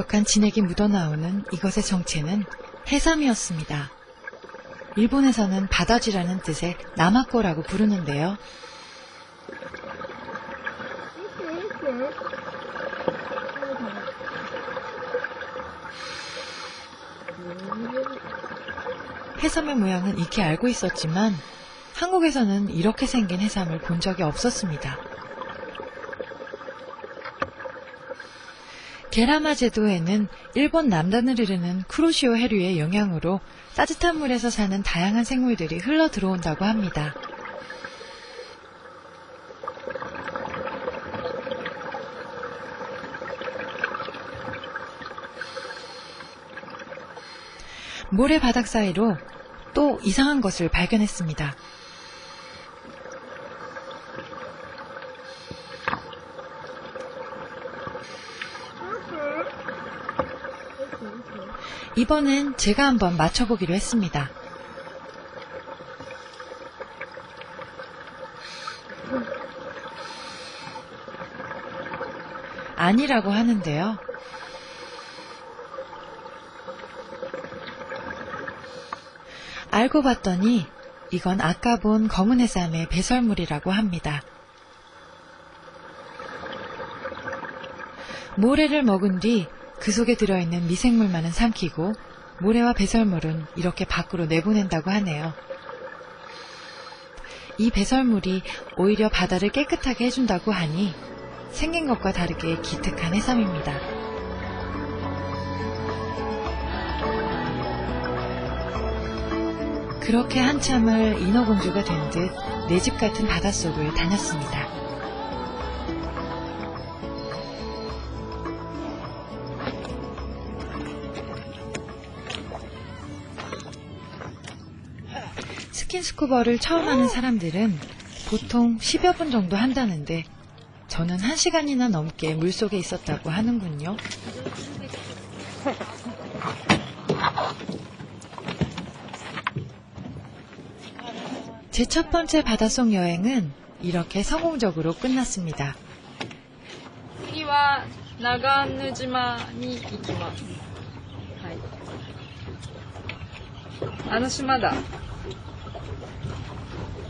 뾰족뾰족한 진액이 묻어나오는 이것의 정체는 해삼이었습니다. 일본에서는 바다쥐라는 뜻의 나마코라고 부르는데요. 해삼의 모양은 익히 알고 있었지만 한국에서는 이렇게 생긴 해삼을 본 적이 없었습니다. 게라마 제도에는 일본 남단을 이르는 쿠로시오 해류의 영향으로 따뜻한 물에서 사는 다양한 생물들이 흘러 들어온다고 합니다. 모래 바닥 사이로 또 이상한 것을 발견했습니다. 이번엔 제가 한번 맞춰보기로 했습니다. 아니라고 하는데요. 알고 봤더니 이건 아까 본 검은 해삼의 배설물이라고 합니다. 모래를 먹은 뒤 그 속에 들어있는 미생물만은 삼키고 모래와 배설물은 이렇게 밖으로 내보낸다고 하네요. 이 배설물이 오히려 바다를 깨끗하게 해준다고 하니 생긴 것과 다르게 기특한 해삼입니다. 그렇게 한참을 인어공주가 된 듯 내 집 같은 바닷속을 다녔습니다. 스킨스쿠버를 처음 하는 사람들은 보통 10여 분 정도 한다는데 저는 1시간이나 넘게 물속에 있었다고 하는군요. 제 첫 번째 바닷속 여행은 이렇게 성공적으로 끝났습니다. 여기와 나가누지마니 이기마. 아노시마다.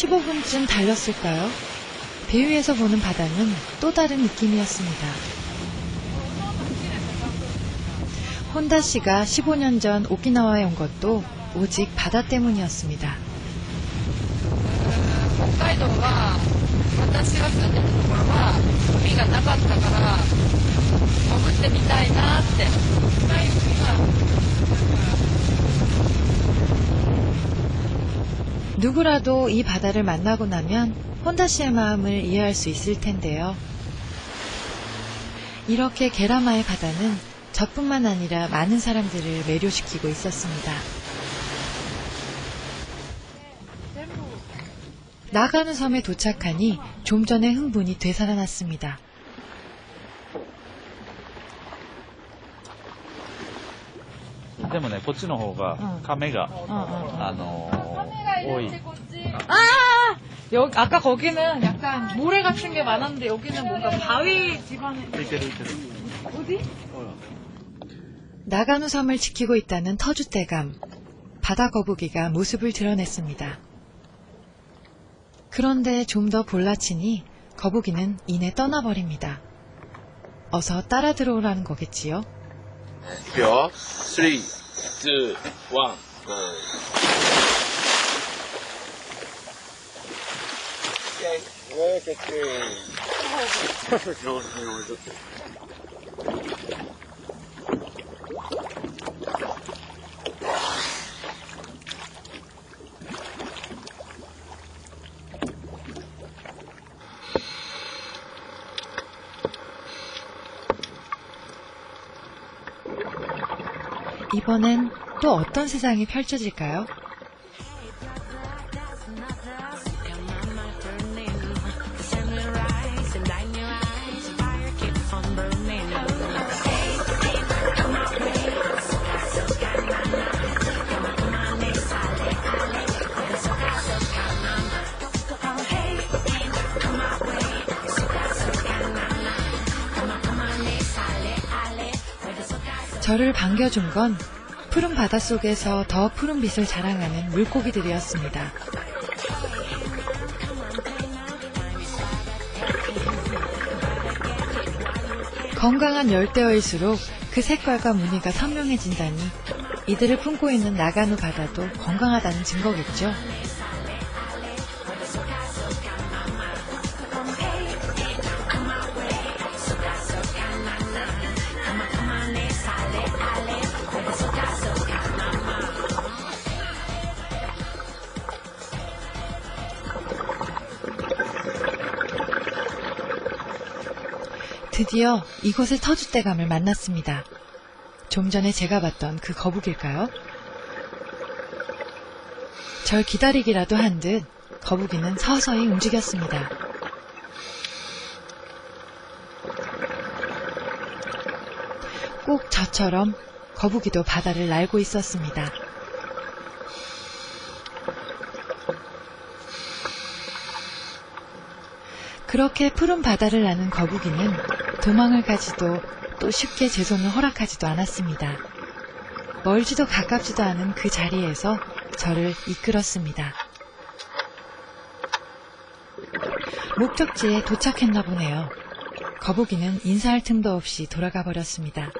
15분쯤 달렸을까요? 배 위에서 보는 바다는 또 다른 느낌이었습니다. 혼다 씨가 15년 전 오키나와에 온 것도 오직 바다 때문이었습니다. 누구라도 이 바다를 만나고 나면 혼다 씨의 마음을 이해할 수 있을 텐데요. 이렇게 게라마의 바다는 저뿐만 아니라 많은 사람들을 매료시키고 있었습니다. 나가는 섬에 도착하니 좀 전에 흥분이 되살아났습니다. でもね、こっちの方がうん亀が、うんうんうんあのー多い。 아! 여기, 아까 거기는 약간 모래 같은 게 많았는데 여기는 뭔가 바위 집안에. 浮いてる浮いてる。 어디? 나가누 섬을 지키고 있다는 터줏대감, 바다 거북이가 모습을 드러냈습니다. 그런데 좀 더 볼라치니 거북이는 이내 떠나버립니다. 어서 따라 들어오라는 거겠지요? two, one. Okay, Look at me. Perfect. No one knew where 이번엔 또 어떤 세상이 펼쳐질까요? 저를 반겨준 건 푸른 바닷속에서 더 푸른 빛을 자랑하는 물고기들이었습니다. 건강한 열대어일수록 그 색깔과 무늬가 선명해진다니 이들을 품고 있는 나가누 바다도 건강하다는 증거겠죠. 드디어 이곳의 터줏대감을 만났습니다. 좀 전에 제가 봤던 그 거북일까요? 절 기다리기라도 한 듯 거북이는 서서히 움직였습니다. 꼭 저처럼 거북이도 바다를 날고 있었습니다. 그렇게 푸른 바다를 나는 거북이는 도망을 가지도 또 쉽게 제 손을 허락하지도 않았습니다. 멀지도 가깝지도 않은 그 자리에서 저를 이끌었습니다. 목적지에 도착했나 보네요. 거북이는 인사할 틈도 없이 돌아가 버렸습니다.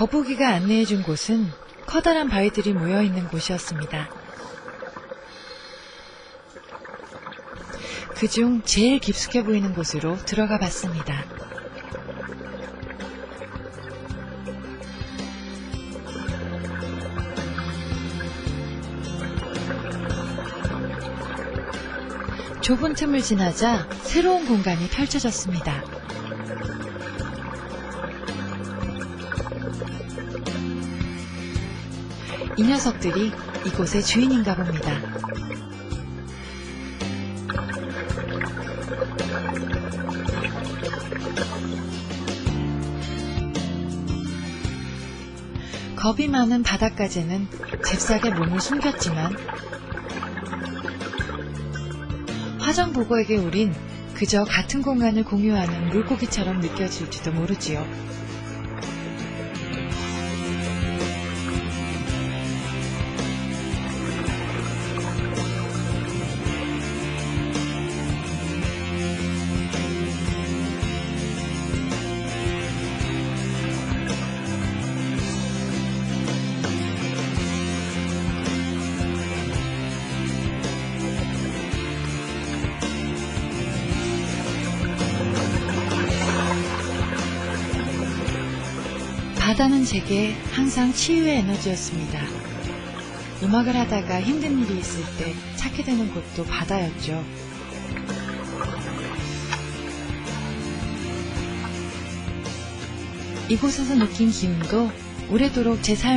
거북이가 안내해 준 곳은 커다란 바위들이 모여 있는 곳이었습니다. 그중 제일 깊숙해 보이는 곳으로 들어가 봤습니다. 좁은 틈을 지나자 새로운 공간이 펼쳐졌습니다. 이 녀석들이 이곳의 주인인가 봅니다. 겁이 많은 바닷가재는 잽싸게 몸을 숨겼지만 화정 보고에게 우린 그저 같은 공간을 공유하는 물고기처럼 느껴질지도 모르지요. 바다는 제게 항상 치유의 에너지였습니다. 음악을 하다가 힘든 일이 있을 때 찾게 되는 곳도 바다였죠. 이곳에서 느낀 기운도 오래도록 제 삶.